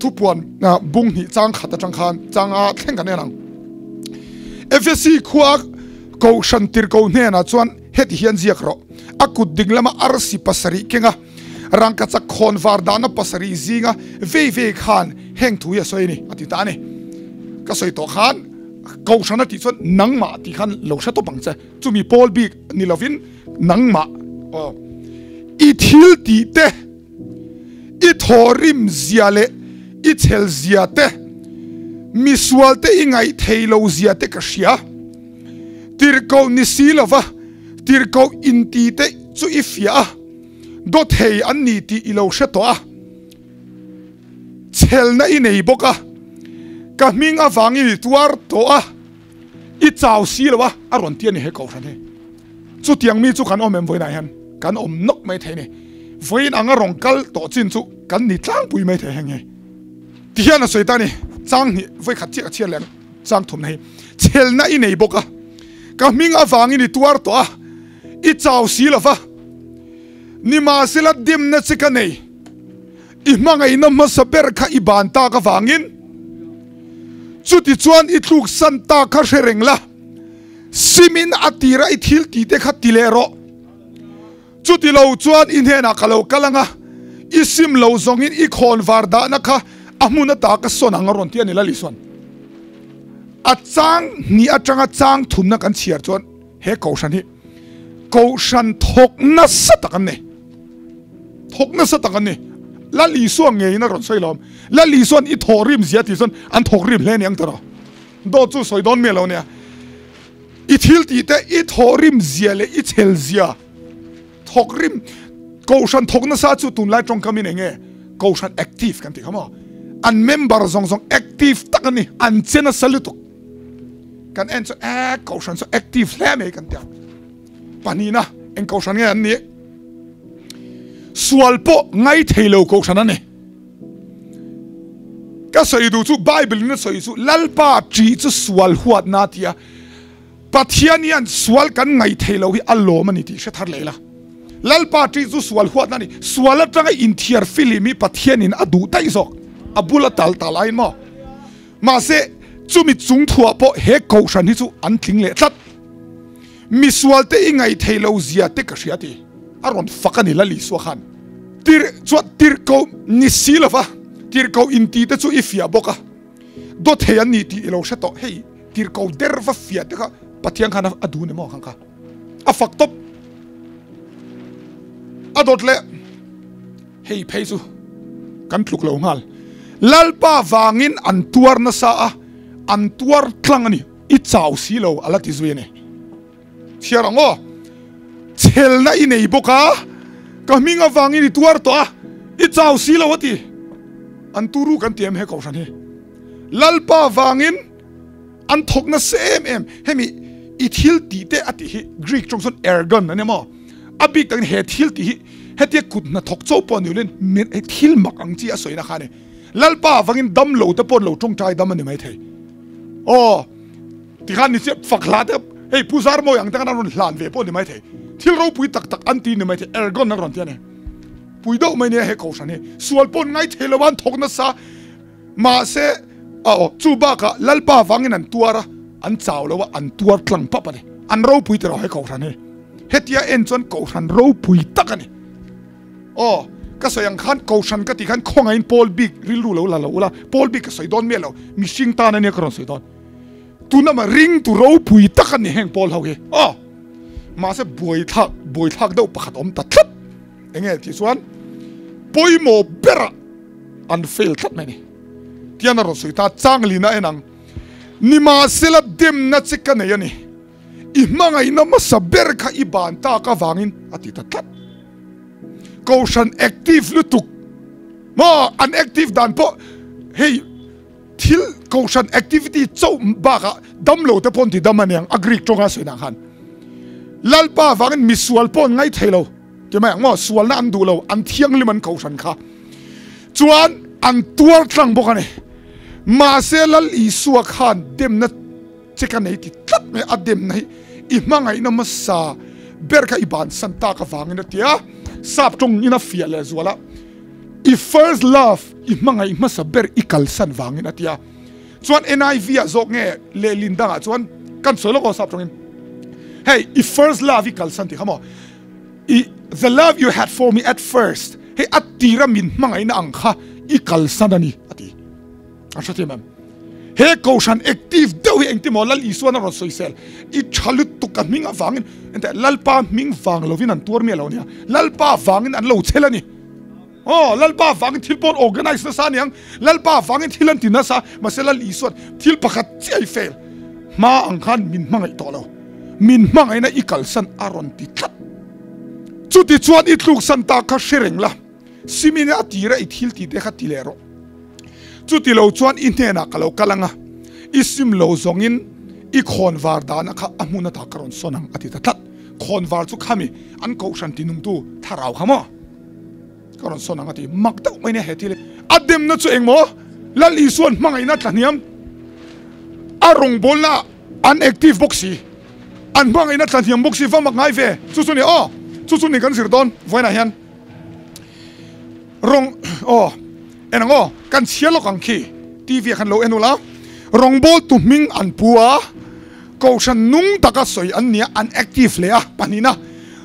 thu puan na bung hi chang khata chang khan, chang a thleng kan enang FSC khuwa ko shan tir ko ne na chuan het hian ziak ro. Akut ding lama arsi pasari kenga. Rangka chak khon var dana pasari zinga. Ve ve khan, heng thu ya soi ni. Ati ta ni ka soi to khan, ko shana ti chuan nangma ti khan lo sha to pang cha. Chumi pol bi ni lovin nang ma. Oh. i thil ti te. I thorim zia le i chel zia te mi sual te i ngai theilo zia te ka sia tir ko ni silova tir ko in ti te chu i fia do thei an ni ti ilo lo she to a chel na i nei boka. Ka ming awangi tuar to a i chau si lo a ron tian ni he ko ran he chu tiang mi chu kan om em voi na han kan om nok mai thei ne. Voin anga rong kal to chin chu kan ni tlang pui mai thei heng he ti hian a soi ta ni chang ni, voi khat chi a chia leng, chang thum nei. Chel na i nei boka ka ming a wang ni tuar to a. I chaw si la fa ni ma sila dim na chika nei. I manga ina masaber kha i ban ta ka wangin chuti chuan i thluk san ta kha hereng la. Simin atira i thil ti te kha tilero chuti lo chuan in hena kalo kalanga isim lo zongin i khon var da na kha amuna ta ka son anga ron ti ani la liswan a chang ni a changa chang thumna kan chiar chon. He ko shan hi ko shan thok na sa takan ne. Thok na sa takan ne. La li suang nge na ron sai lom. La li suan i thorim zia ti son. An thok rim hle nyang tara do chu soi don me lo ne i thil ti te i thorim zia le i chel zia. Thok rim ko shan thok na sa chu tun lai trong kamin nge. Ko shan active kan ti khamo an member zong zong active takani an chena salutuk kan en so eh, a ko so active hle me kan tia panina en ko nge an ni. Sual po ngai thailo ko ane ka soi du chu bible ni soi chu lalpa chi chu sual huat na tia. Pathianian sual kan ngai thailo hi allo mani ti she thar leila lalpa chi chu sual huat na ni. Sual atanga in thiar filimi pathianin adu tai zok abula tal tal ai mo ma se chumi chung thua po he ko shan hi chu an thing le tlat. Mi sual te ingai thailo zia te ka hria ti aron fakani la li so khan. Tir chuat tir ko ni silava tir ko in ti te chu ifia boka. Do the an ni ti ilo shato hei tir ko der va fia te ka. Patiang khana adu ne mo khan ka. A fak top. Adot le. Hei peisu kan tluk lo ngal lalpa wangin an tuar na sa a, an tuar tlang ani. I chau si lo ala ti zuine thiarango chel na i nei boka ka minga wangin i tuar to a. I chau si lo ati. An turu kan tiam he ko san he lalpa wangin an thok na sem em hemi, i thil ti te ati hi greek chong son ergon ane mo. Abik tang he thil ti hi hetia kut na thok chau pon yulen min e thil mak ang chi a soina khane lalpa wangin dam lo te pon lo trong chai dam ani mai thei o ti khan ni che fakla te hey puzar mo yang tang na ron hlan ve pon ni mai thei thil ro pui tak tak an ti ni mai thei ergon na ron tiane pui do mai ne he ko sane sual pon ngai thelawan thok na sa ma se a o chu ba ka lalpa wangin an tuara an chaw lo an tuar tlang pa pa ne an ro pui te ro he ko sane hetia en chon ko san ro pui takani o ก็สยังขันกอชันก็ที่ขันคงไอ้พอลบิกริลูเลวลาเลวลาพอลบิกก็สยดอนเมลแล้วมิชิงตานเนี่ยกรอนสยดอนตัวนั้นมาริงตัวเราปุยตะกันเนี่ยแห่งพอลเฮาเกอ๋อมาเสบวยทักบวยทักเดาปักอมตัดทับเองเงี้ที่ส่วนปุยโมเบระอันเฟลทัดไหมนี่ที่นั่นรอนสยตาจางลีน่าเอ็นังนิมาเซลเดิมนัดสิกันเนี่ยนี่อีมังไงนั่นมาสเบรค่อีบานตากะวังอินอาทิตัดทัด koshan active lutuk mo unactive dan po hey thil koshan activity chau ba ka damlo te pon ti damanyang agri chonga soina khan lalpa wangin misual pon ngai thailo ke ma ngo sual na an du lo an thiang liman koshan kha chuan an tuar tlang bokane ma se lal isua khan dem na cheka nei ti tlat me adem nei i mangai na masa berka iban santa ka wangin tia sap tong ina fia le zuala i first love i mangai ma saber i kalsan wangin atia chuan niv a zok nge le linda chuan kan solo ko sap tongin hey i first love i kalsan ti khamo i the love you had for me at first he atira min mangai na angkha i kalsan ani ati. Asati mam he koshan active deu hi engti mo lal iswa na ron soisel i chalut tu ka minga wangin ente lalpa ming wang lovin an tur mi lo nia lalpa wangin an lo chelani oh lalpa wangin thilpon organize na sa niang lalpa wangin thilan tin na sa. Maselal iswa thil pakhat chai fail. Ma ang khan min mangai to lo. Min mangai na ikal san aron ti tlat. Chu ti chuan i tluk san ta kha shereng la. Simina atira i thil ti te kha tilero chu ti lo chuan in ne na kalo kalanga isim lo zongin i khon var da na kha amuna ta karon sonang ati ta tlat. Khon var chu khami an ko shan ti nung tu tharau khamo karon sonang ati makta mai ne hetile adem na chu engmo lal i suan mangai na tlaniam arong bol na unactive boxi. An mangai na tlaniam boxi fa mak ngai ve. Chu chu ni o chu chu ni kan sir don. Voina hian. Rong oh enango oh, kan chialo kang ki, tv khan lo enula. Rong bol tu ming an pua shan nung taka soi an nia an active le a panina.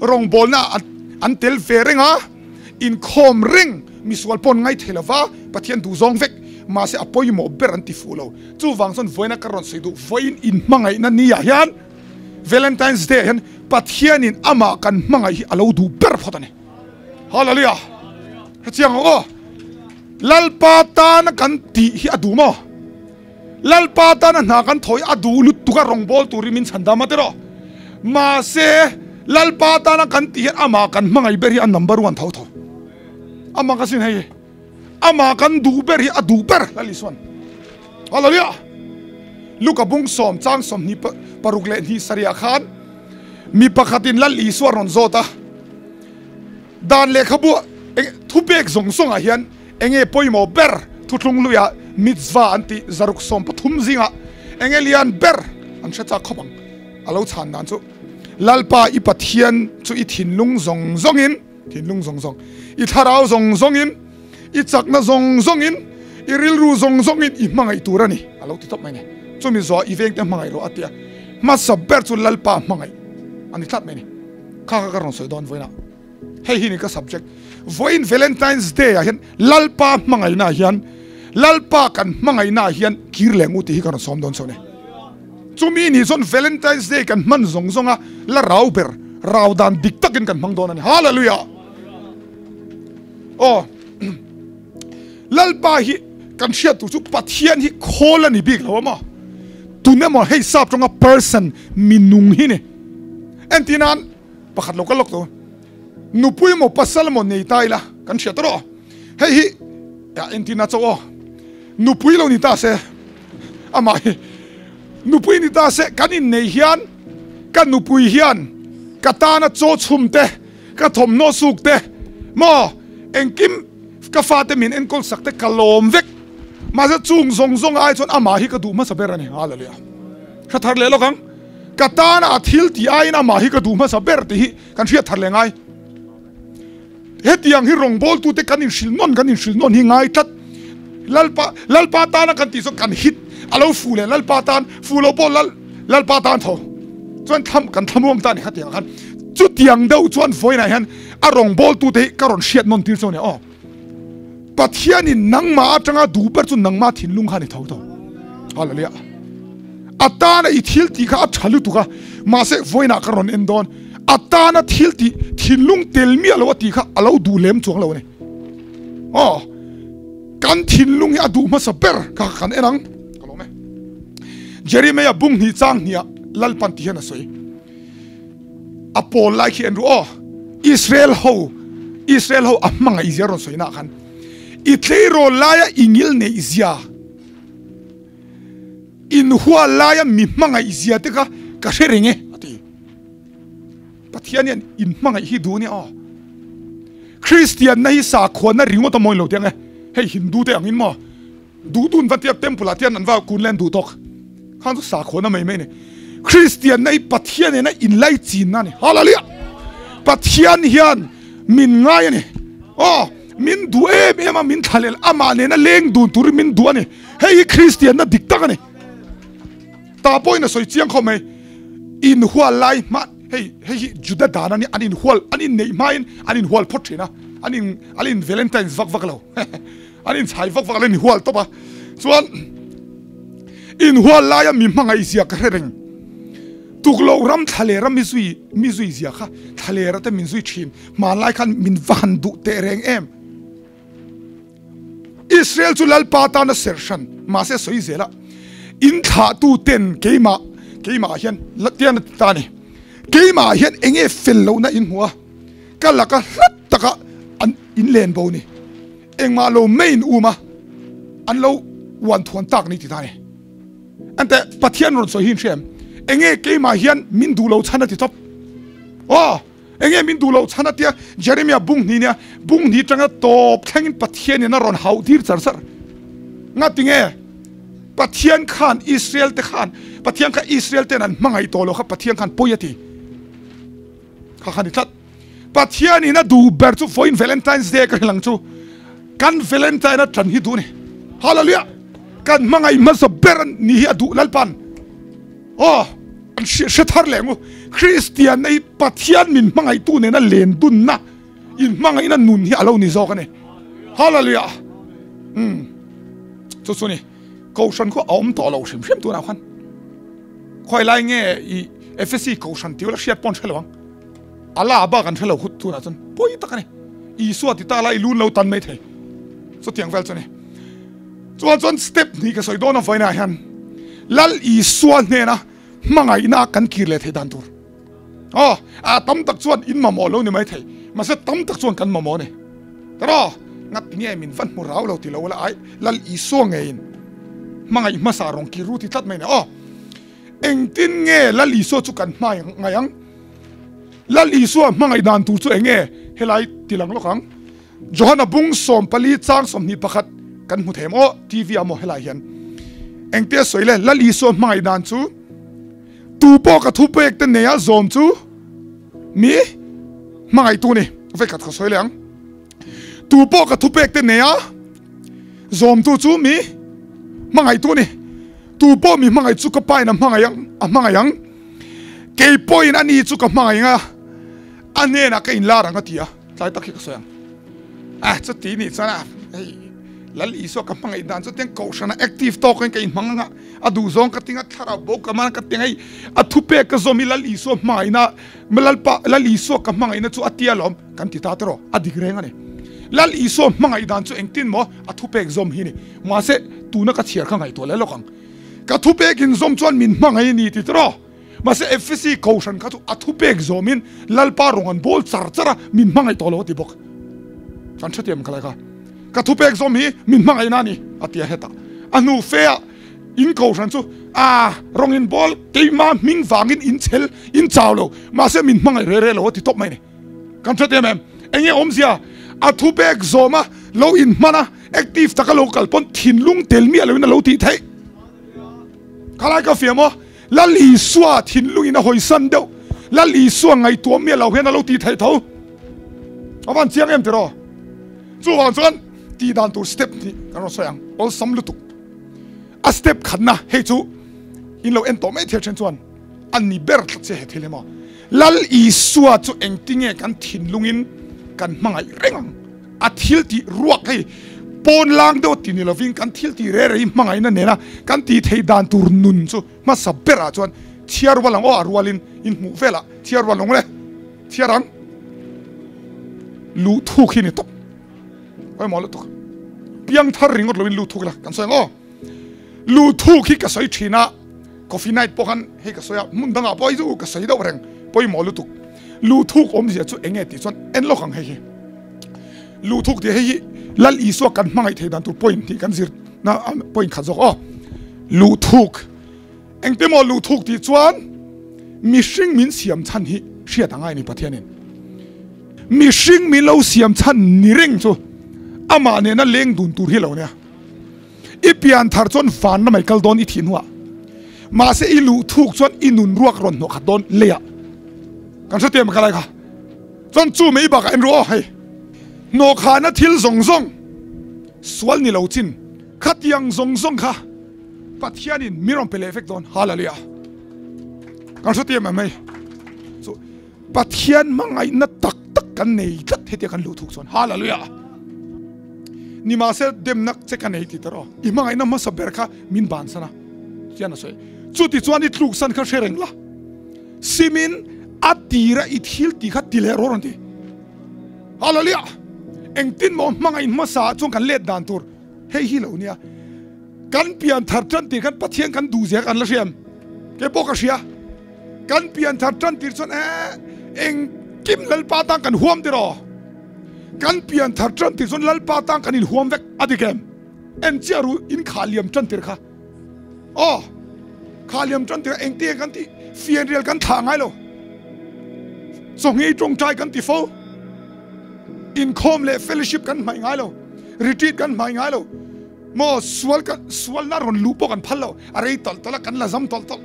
Rong bol na an tel verenga ah. in khom ring miswal pon ngai thelawa pathian du zong vek. Ma se apoi mo ber an ti fulo chu voi voina karon sei du voin in mangai na nia hian. Valentines day hian, pathian in ama kan mangai alo du ber photane hallelujah. Chiang o lalpa ta na kan ti hi adu mo. Lalpa ta na na kan thoi adu lu tu ka rong bol tu rimin chanda ma tero ma se lalpa ta na kan ti ama kan mangai beri an number 1 thau thau ama ka sin hei ama kan du beri adu ber lali swan hallelujah luka bung som chang som ni paruk le ni saria khan mi pakhatin lal i swaron zota dan le khabu thupek zong song a hian enge poimo ber thutlung luya mitzwa anti zaruk som pathum zinga. Engelian ber an cha khopang alo chan nan chu lalpa i pathian chu i thinlung zong zongin. Thinlung zong zong. I tharau zong zongin. I chakna zong zongin. I rilru zong zongin. I mangai turani. Alo ti top mai ne chumi zo i veng te mangai ro atia. Ma saber chu lalpa mangai ani tlat mai ne kha kha karon soi don voina. Hei hi ni ka subject. Voin valentines day a hian lalpa mangai na hian lalpa kan mangai na hian kir lengu ti hi kan som don sone chumi ni zon valentines day kan man zong zonga la rau ber rau dan dik takin kan mang don ani hallelujah oh lalpa hi kan shia tu chu pathian hi khola ni big lo ma tu ne mo hei sap tonga person minung hi ne entinan pakhat lo ka lok to nupui mo pasal mo nei tai la kan sia tro hei hi ya entina cho nupui lo ni ta se amai nupui ni ta se kan in nei hian kan nupui hian katana cho chum te ka thom no suk te mo engkim ka fa te min en kol sak te kalom vek ma za chung zong zong ai chon ama hi ka du ma saber ani hallelujah kha thar le lo kang katana athil ti ai na ma hi ka du ma saber ti hi kan ria thar le ngai hetiang hi rong bol tu te kan in shil non kan in shil non hi ngai tat lalpa lalpa ta na kan ti so kan hit alo fu le lalpa tan fu lo bol lal lalpa tan tho chuan tham kan thamom ta ni hatiang khan chu tiang deuh chuan voi na hian a rong bol tu te karon hriat non tir so ne o pathian in nangma atanga du ber chu nangma thin lung khani tho tho hallelujah atana i thil ti kha a thalu tu kha ma se voi na karon en don atana thil ti thinlung tel mi alo ti kha alo du lem chuang lo ne oh ขันทิ้นลุงยาดูมาสเปร์ข้าขันเอรังก็ลงไหมเจริเมียบุ้งหิจังเนี่ยลัลปันที่เฮนสวยอโปลไลค์เห็นรู้อ๋ออิสราเอลเฮาอิสราเอลเฮาอัมมังอิสราเอลสวยนักขันอิทธิโรลายอิงิลเนอิสยาอินหัวลายมิมังอิสยาเตกะก็เชริงเงอตีปัทยานี่อินมังอิฮิดูเนี่ยอ๋อคริสเตียนในสาขวรนะริงว่ตะมอยเหล่าเตีงไง Hey, hindu te angin mo. Du tun va tiak temple atian an va kun len du tok. Khan tu sa khon na mai mai ne. Christian nei hi pathian na in lai chin na ni hallelujah. Pathian hian min ngai ni oh min du em em a min thalel ama ne na leng du tur min du ani Hey, christian na dik tak ani ta poi na soi chiang khom mai in hua lai ma hey hey juda dana ni, anin hual, anin nei main anin hual potrina anin anin valentines vak vak lo. anin chai vak vak len hual to ba chuan, in hual lai mi mangai sia ka reng. Tuk lo ram thale ram mi zui mi zui zia kha thale ra te min zui thin ma lai khan min van du te reng em. Israel chu lal na sershan ma se soi zela. In tha tu ten keima keima hian latian ta ni. Keima hian enge fel lo na in huwa kala hlat taka an in len bo ni ma lo main uma an lo wan thuan tak ni ti ta ni ante pathian ron so hin shem enge keima hian min du lo chana ti top oh enge min du lo chana tia jeremia bung ni ne bung ni tanga top thangin pathian na ron hau dir char char nga tinge pathian khan israel te khan pathian kha israel te nan mangai to lo kha pathian khan poyati kha khan tlat pathian ina du ber chu foin valentines day ka lang chu kan valentine na tran hi du ni hallelujah kan mangai ma so beran ni hi adu lalpan oh an she thar lengu christian nei pathian min mangai tu ne na len dun na in mangai na nun hi alo ni zo ka ne hallelujah hmm chu chu ni câu sân có ống tỏ lâu xem xem tu nào khoan khoai lai nghe i FSC câu sân tiêu là siết pon chơi lắm ala ba kan chơi lâu hút tu nào chân bôi tắc này i suat ti ta lai luôn lâu tan mấy thế so tiếng vel chân này chuan chuan step ni ka soi don of na han lal i suan ne na, mangai na kan kir le the dan tur. Oh a tam tak chuan in ma mo lo ni mai thei. Ma se tam tak chuan kan ma mo ne taro ngat nge min van mu raw lo ti lo la ai. Lal i so nge in. Mangai ma sa rong ki ru ti tat mai ne. Oh eng tin nge, lal i so chu kan mai ngayang lal i so mangai dan tur chu enge helai tilang lo kang johana bung som pali chang som ni pakhat kan mu them o tv amo hela hian. Eng te soile lali so mai dan chu. Tu po ka thu pek te ne ya zom chu. Mi mai tu ni. Ve kat kha soile ang. Tu po ka thu pek te ne ya zom tu chu, mi mai tu ni. Tu po mi mai chu ka pai na mai yang a mai yang ke point ani chu ka mai nga. Ane na ka in la ranga tia tlai takhi ka soyang à ah chu ti ni chana lal iso ka mangai dan chu teng ko shana active to kan ka in manga adu zong ka tinga thara bo ka man ka tingai a thupe ka zomi lal iso mai na. Melal pa lal iso ka mangai na chu atia lom. Kan ti ta tro adik renga ne. Lal iso mangai dan chu engtin mo a thupe zom hi ni ma se, tu na ka chiar kha ngai to le lokang ka thupe kin zom chuan min mangai ni ti tro ma se fc caution ka chu a thupe zomin lal pa rongan bol char chara min mangai to lo ti bok chan thatiam kala ka. Ka thupe zom hi, min mangai na ni. Atia heta. Anu fe in ko caution chu. A rong in bol keima ming wangin in chel in chawlo ma se min mangai re re lo ti top mai ne kan thatiam em, enge omzia a thupe zoma lo in mana active taka local pon, thin lung tel mi alo na lo ti thai kala ka fiamo la li suwa thin lung in a hoi san deu la li suwa ngai tuam mi lo hena lo ti thai tho awan chiang em tero chu wan chuan ti dan tur step ni kan ro soyang ol sam lu tu a step khanna he chu in lo en to mai thel chen chuan an ni ber thla che he thelema lal i suwa chu eng tinge kan thin lungin kan mangai rengang a thil ti ruak hei pon lang do ti ni loving kan thil ti re re mangai na nena kan ti thei dan tur nun chu ma sabera chuan thiar walang o arwalin in mu vela thiar walong le thiarang lu thu khi ni top ไปหมอละตุกเพียงทาริงก็ลวินลูทุกละกันสวยงอลูทุกฮิกสวยชีน่ะกาแฟไนท์ปกันฮิกสวยมุนดังอะไปดูกสวยดาวเร่งไปหมอละตุกลูทุกอมเสียจุเองเอติส่วนเอ็นโลกังให้ยลูทุกเดี๋ยวเฮีลัลอีสวกันมั่งไอเทดันตุปอยที่กันสิรนะปอยขัดจอกอ๋อลูทุกเองเต็มอลูทุกที่จวนมีสิ่งมินเสียมชันฮิเสียต่างไอในประเทศนี้มีสิ่งมีเลาเสียมชันนิเร่งจู่ นะเจ้าหน้าที่จุดที่จวนนี่ลูกสันเขาเชริงละซิมินอัดตีระอิทฮิลตีขัดตีเลรอรันทีฮาเลลูยาเอ็งตินมอมังไงมาสาจงกันเล็ดดานตัวเฮ้ निमासे दिम नक चेक नहीं थी तरह इमा गई ना मसब बेरखा मिन बांसना क्या ना सोए चुती चुआ नित लुक सन कर शेरिंग ला सिमिन अतीरा इतहिल तीखा तिलेरो रंदी अलालिया एंग तिन मो मंगा इन मसा चुंग कन लेट दांतुर हे ही लो निया कन पियान थर तीर कन पथियंग कन दूजिया कन लशियम के बोकशिया कन पियान थर तीर चुन एंग किम लल कन हुआम तेरो กันเปลี่ยนทัดจันตีส่วนลลปาตังกันอินห่วมเวกอดีเกมเอ็นเจารูอินขาเลียมจันตีค่ะอ๋อขาเลียมจันตีเอ็งเตี้ยกันที่เฟียนเรียลกันทางไงโลส่งให้จงใจกันที่โฟอินคอมเล่เฟลชิพกันไม่ไงโลรีทรีตกันไม่ไงโลมอสวลกันสวลนารอนลูปกันพัลโลอะไรตอลตอลกันละซัมตอลตอล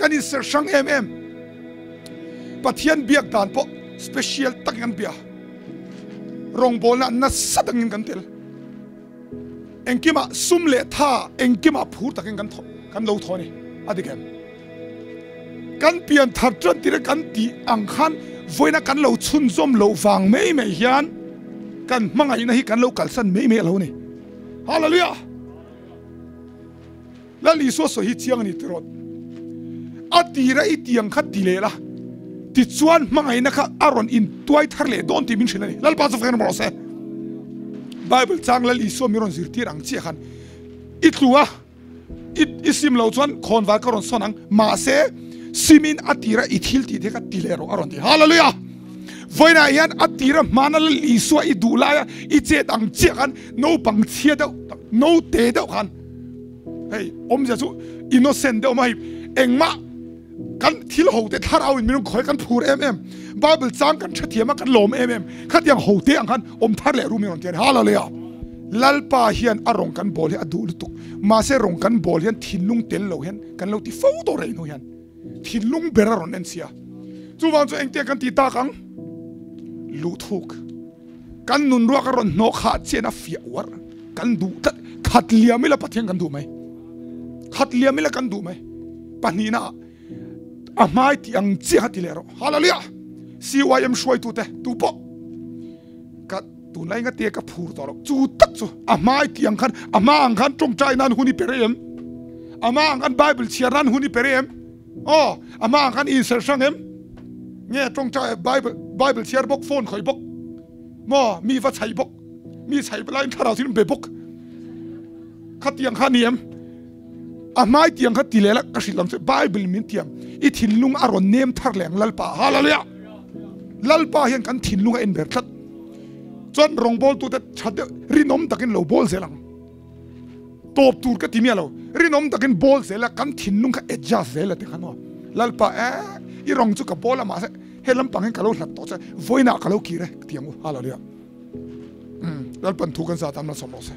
กันอิสเซอร์ชังเอ็มเอ็มปัทยันเบียกดานปอสเปเชียลตักกันเบียก นกันเตลเอ็งกิมาซุ่มเลท่าเอ็งกิมาพูดตักกันกันทกันโลทอนี่อดีกันกันเปลี่ยนทัดจันตีระกันตี ti chuan mangai na kha aron in tuai thar le don ti min shin ani lal pa zo fen mo se bible chang lal iso miron zir ti rang chi khan itluwa it isim lo chuan khon wa karon sonang. Ma se simin atira ithil ti theka tilero aron ti. Hallelujah! Voina hian atira manal iswa i dulaya i che dang che khan no bang che deuh, no te deuh khan. Hey, om ja chu innocent deuh mai. Engma kan thil ho te thar au in minung khoi kan phur em em bible chang kan tha thiama kan lom em em khat yang ho te ang kan om thar le ru mi ron ten hallelujah lalpa hian arong kan bol hi adu lutuk ma se rong kan bol hian thinlung tel lo hian kan lo ti fo to rei no hian thinlung beraron en sia chu wang chu eng te kan ti ta kang lu thuk kan nun ruwa karon no kha chena fia war kan du tat khat lia mila pathian kan du mai khat lia mila kan du mai panina amai ti ang chi hati lero hallelujah si wayam shwai tu te tu po ka tu nai nga te ka phur to chu tak chu amai ti ang khan ama ang khan trong chai nan huni perem ama ang khan bible chiaran huni perem oh ama ang khan in ser sangem nghe trong chai bible bible share bok phone khoi bok mo mi va chai bok mi chai lai thara sin be bok khat yang kha niam a mai tiang kha tilela ka silam se bible min tiam i thin lung aron nem thar leng lalpa. Hallelujah. Lalpa hian kan thin lunga en ber thlat. Chon rong bol tu ta chhade rinom takin lo bol zelang. Top tur ka timia lo rinom takin bol zela kan thin lung kha e adjust zela te khano lalpa e i rong chu ka bola ma se. Helam pangin kalau hlat to che voina kalau kire tiangu. Hallelujah. Hmm. Um pan thu kan sa tam na som se.